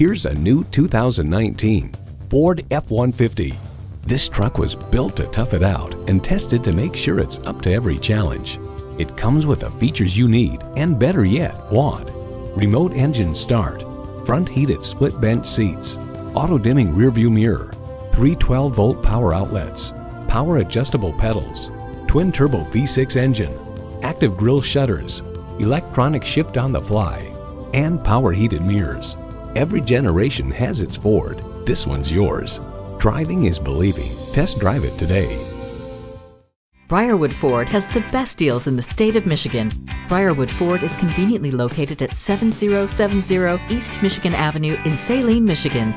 Here's a new 2019 Ford F-150. This truck was built to tough it out and tested to make sure it's up to every challenge. It comes with the features you need and better yet, want. Remote engine start, front heated split bench seats, auto dimming rearview mirror, three 12 volt power outlets, power adjustable pedals, twin turbo V6 engine, active grille shutters, electronic shift on the fly, and power heated mirrors. Every generation has its Ford. This one's yours. Driving is believing. Test drive it today. Briarwood Ford has the best deals in the state of Michigan. Briarwood Ford is conveniently located at 7070 East Michigan Avenue in Saline, Michigan.